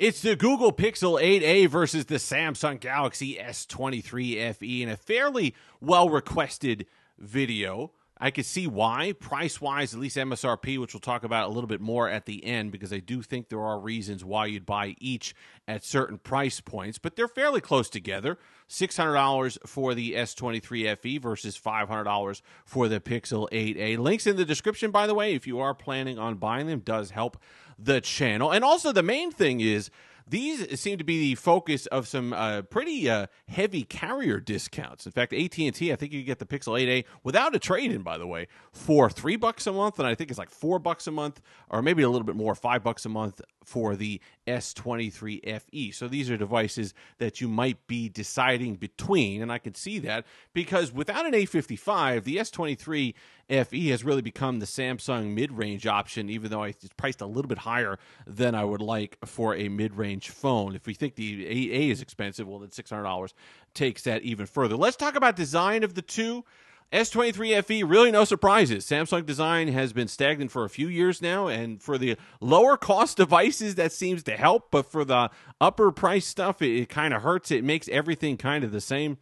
It's the Google Pixel 8a versus the Samsung Galaxy S23 FE in a fairly well requested video. I could see why, price wise, at least MSRP, which we'll talk about a little bit more at the end, because I do think there are reasons why you'd buy each at certain price points, but they're fairly close together. $600 for the S23 FE versus $500 for the Pixel 8a. Links in the description, by the way, if you are planning on buying them, does help the channel. And also, the main thing is these seem to be the focus of some uh, pretty uh, heavy carrier discounts. In fact, AT and T, I think you get the Pixel 8a without a trade-in, by the way, for three bucks a month, and I think it's like four bucks a month, or maybe a little bit more, five bucks a month for the S23 FE. So these are devices that you might be deciding between, and I can see that because without an A55, the S23 FE has really become the Samsung mid-range option, even though it's priced a little bit higher than I would like for a mid-range phone. If we think the 8A is expensive, well, then $600 takes that even further. Let's talk about design of the two. S23 FE, really no surprises. Samsung design has been stagnant for a few years now, and for the lower cost devices, that seems to help. But for the upper price stuff, it, it kind of hurts. It makes everything kind of the same.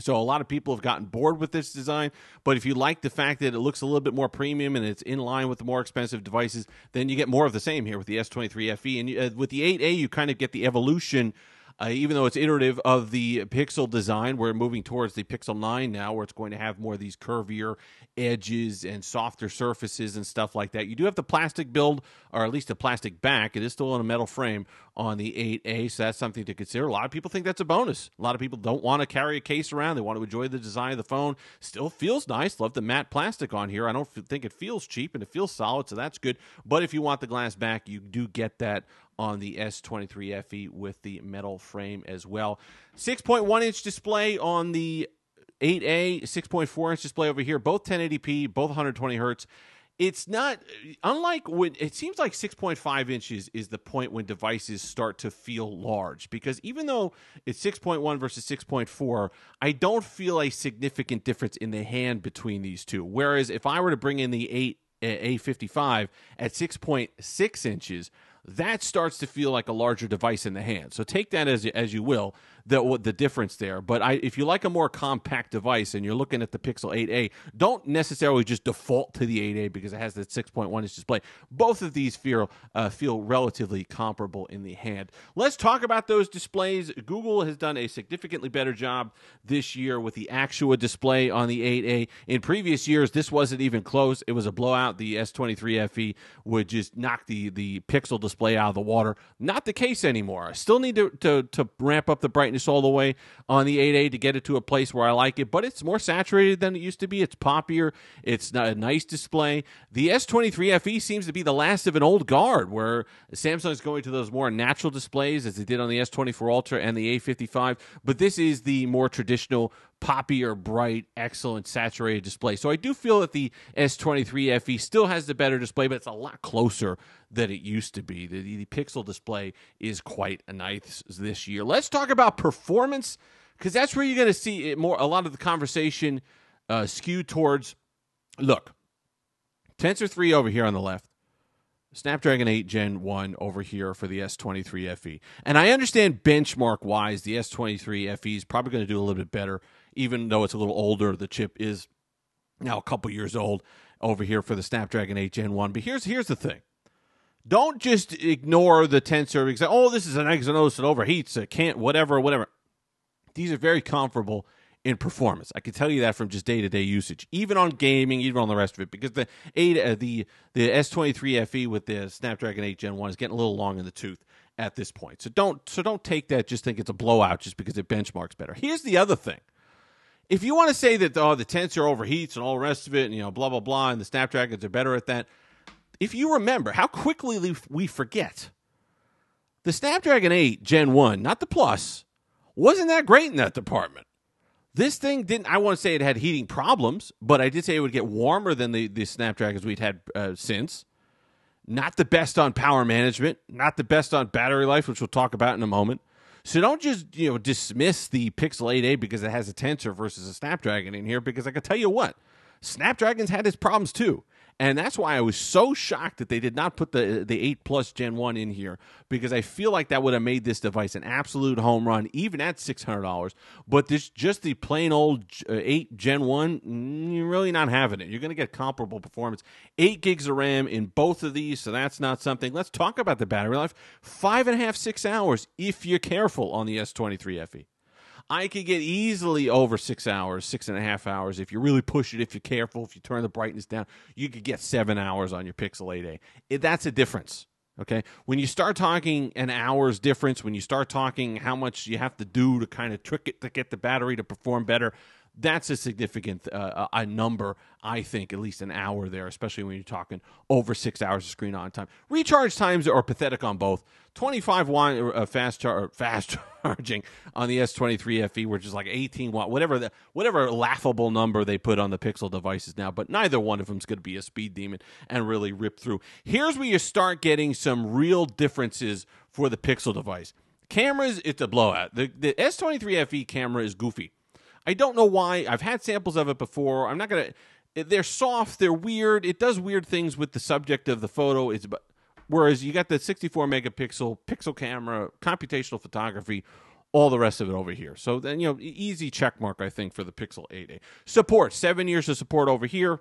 So a lot of people have gotten bored with this design, but if you like the fact that it looks a little bit more premium and it's in line with the more expensive devices, then you get more of the same here with the S23 FE. And uh, with the 8A, you kind of get the evolution uh, even though it's iterative of the Pixel design, we're moving towards the Pixel 9 now, where it's going to have more of these curvier edges and softer surfaces and stuff like that. You do have the plastic build, or at least a plastic back. It is still on a metal frame on the 8A, so that's something to consider. A lot of people think that's a bonus. A lot of people don't want to carry a case around. They want to enjoy the design of the phone. Still feels nice. Love the matte plastic on here. I don't think it feels cheap and it feels solid, so that's good. But if you want the glass back, you do get that on the S23 FE with the metal frame as well. 6.1 inch display on the 8A, 6.4 inch display over here, both 1080p, both 120 hertz. It's not unlike when it seems like 6.5 inches is the point when devices start to feel large because even though it's 6.1 versus 6.4, I don't feel a significant difference in the hand between these two. Whereas if I were to bring in the 8 eh, A55 at 6.6 inches, that starts to feel like a larger device in the hand. So take that as as you will the the difference there. But I, if you like a more compact device and you're looking at the Pixel 8a, don't necessarily just default to the 8a because it has that 6.1 inch display. Both of these feel uh, feel relatively comparable in the hand. Let's talk about those displays. Google has done a significantly better job this year with the Actua display on the 8a. In previous years, this wasn't even close. It was a blowout. The S23 FE would just knock the the Pixel display out of the water. Not the case anymore. I still need to to, to ramp up the brightness brightness all the way on the 8A to get it to a place where I like it, but it's more saturated than it used to be. It's poppier. It's not a nice display. The S23 FE seems to be the last of an old guard where Samsung is going to those more natural displays as they did on the S24 Ultra and the A55, but this is the more traditional poppier, bright, excellent, saturated display. So I do feel that the S23 FE still has the better display, but it's a lot closer than it used to be. The, the Pixel display is quite a nice this year. Let's talk about performance because that's where you're going to see it more. A lot of the conversation uh, skewed towards. Look, Tensor 3 over here on the left. Snapdragon 8 Gen 1 over here for the S23 FE. And I understand benchmark wise, the S23 FE is probably going to do a little bit better even though it's a little older. The chip is now a couple years old over here for the Snapdragon 8 Gen 1. But here's here's the thing. Don't just ignore the tensor because oh, this is an Exynos that overheats, it can't whatever, whatever. These are very comparable in performance. I can tell you that from just day to day usage, even on gaming, even on the rest of it, because the eight, uh, the the S23 FE with the Snapdragon 8 Gen 1 is getting a little long in the tooth at this point. So don't so don't take that just think it's a blowout just because it benchmarks better. Here's the other thing if you want to say that oh the tensor overheats and all the rest of it, and you know blah blah blah, and the Snapdragons are better at that, if you remember how quickly we forget, the Snapdragon 8 Gen 1, not the Plus, wasn't that great in that department. This thing didn't. I want to say it had heating problems, but I did say it would get warmer than the the Snapdragons we'd had uh, since. Not the best on power management, not the best on battery life, which we'll talk about in a moment. So don't just you know dismiss the Pixel 8a because it has a tensor versus a Snapdragon in here. Because I can tell you what, Snapdragon's had its problems too, And that's why I was so shocked that they did not put the the 8 Plus Gen 1 in here because I feel like that would have made this device an absolute home run even at $600. But this just the plain old uh, 8 Gen 1, mm, you're really not having it. You're going to get comparable performance. 8 gigs of RAM in both of these, so that's not something. Let's talk about the battery life. Five and a half, six hours if you're careful on the S23 FE. I could get easily over six hours, six and a half hours. If you really push it, if you're careful, if you turn the brightness down, you could get seven hours on your Pixel 8a. It, that's a difference. Okay. When you start talking an hour's difference, when you start talking how much you have to do to kind of trick it to get the battery to perform better, that's a significant uh, a number. I think at least an hour there, especially when you're talking over six hours of screen on time. Recharge times are pathetic on both. 25 watt uh, fast char- fast charging on the S23 FE, which is like 18 watt, whatever the whatever laughable number they put on the Pixel devices now. But neither one of them is going to be a speed demon and really rip through. Here's where you start getting some real differences for the Pixel device. Cameras, it's a blowout. The, the S23 FE camera is goofy. I don't know why. I've had samples of it before. I'm not gonna. They're soft. They're weird. It does weird things with the subject of the photo. It's but whereas you got the 64 megapixel pixel camera, computational photography, all the rest of it over here. So then you know, easy check mark I think for the Pixel 8a. Support seven years of support over here.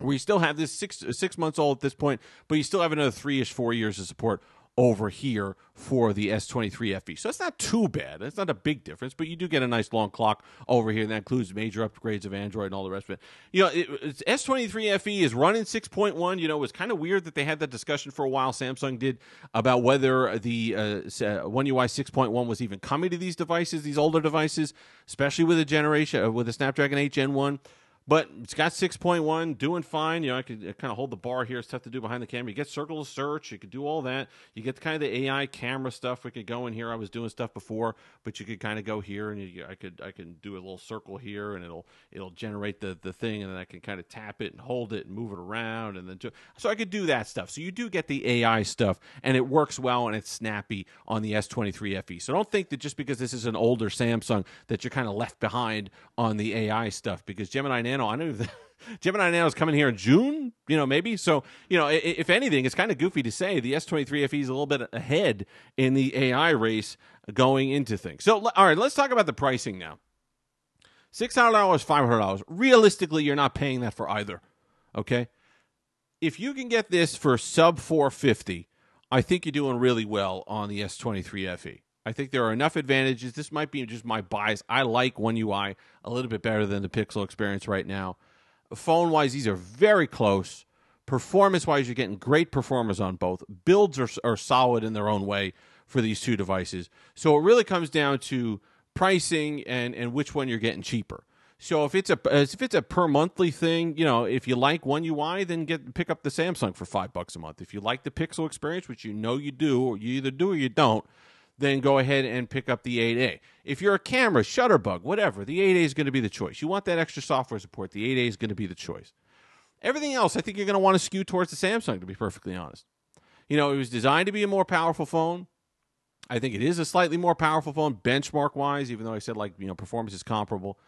We still have this six six months old at this point, but you still have another three ish four years of support over here for the S23 FE. So it's not too bad. It's not a big difference, but you do get a nice long clock over here. That includes major upgrades of Android and all the rest of it. You know, it, S23 FE is running 6.1. You know, it was kind of weird that they had that discussion for a while. Samsung did about whether the uh, One UI 6.1 was even coming to these devices, these older devices, especially with a generation uh, with a Snapdragon 8 Gen 1 but it's got 6.1, doing fine. You know, I could uh, kind of hold the bar here. It's tough to do behind the camera. You get circle of search. You could do all that. You get kind of the AI camera stuff. We could go in here. I was doing stuff before, but you could kind of go here and you, I could I can do a little circle here and it'll it'll generate the the thing and then I can kind of tap it and hold it and move it around and then do, so I could do that stuff. So you do get the AI stuff and it works well and it's snappy on the S23 FE. So don't think that just because this is an older Samsung that you're kind of left behind on the AI stuff because Gemini Nano. I know Gemini Nano is coming here in June, you know, maybe. So, you know, if anything, it's kind of goofy to say the S23 FE is a little bit ahead in the AI race going into things. So, all right, let's talk about the pricing now. $600, $500. Realistically, you're not paying that for either. Okay? If you can get this for sub 450, I think you're doing really well on the S23 FE. I think there are enough advantages. This might be just my bias. I like One UI a little bit better than the Pixel experience right now. Phone wise, these are very close. Performance wise, you're getting great performance on both. Builds are, are solid in their own way for these two devices. So it really comes down to pricing and, and which one you're getting cheaper. So if it's a if it's a per monthly thing, you know, if you like One UI, then get pick up the Samsung for five bucks a month. If you like the Pixel experience, which you know you do, or you either do or you don't, then go ahead and pick up the 8A. If you're a camera, Shutterbug, whatever, the 8A is going to be the choice. You want that extra software support, the 8A is going to be the choice. Everything else, I think you're going to want to skew towards the Samsung, to be perfectly honest. You know, it was designed to be a more powerful phone. I think it is a slightly more powerful phone benchmark wise, even though I said like, you know, performance is comparable.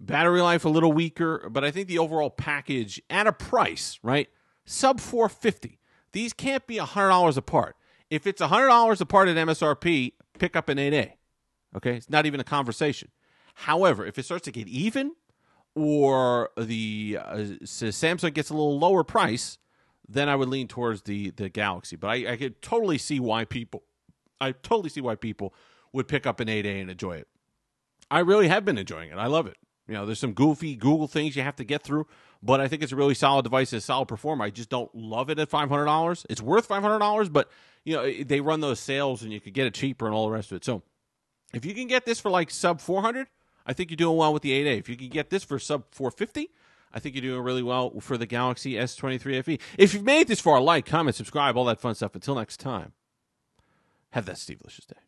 Battery life a little weaker, but I think the overall package at a price, right? Sub 450. These can't be $100 apart. If it's $100 apart at MSRP, pick up an 8A. Okay? It's not even a conversation. However, if it starts to get even or the uh, Samsung gets a little lower price, then I would lean towards the the Galaxy. But I, I could totally see why people I totally see why people would pick up an 8A and enjoy it. I really have been enjoying it. I love it. You know, there's some goofy Google things you have to get through, but I think it's a really solid device, a solid performer. I just don't love it at five hundred dollars. It's worth five hundred dollars, but you know they run those sales and you could get it cheaper and all the rest of it. So if you can get this for like sub four hundred, I think you're doing well with the 8A. If you can get this for sub four fifty, I think you're doing really well for the Galaxy S23 FE. If you've made this far, like, comment, subscribe, all that fun stuff. Until next time, have that Stevealicious day.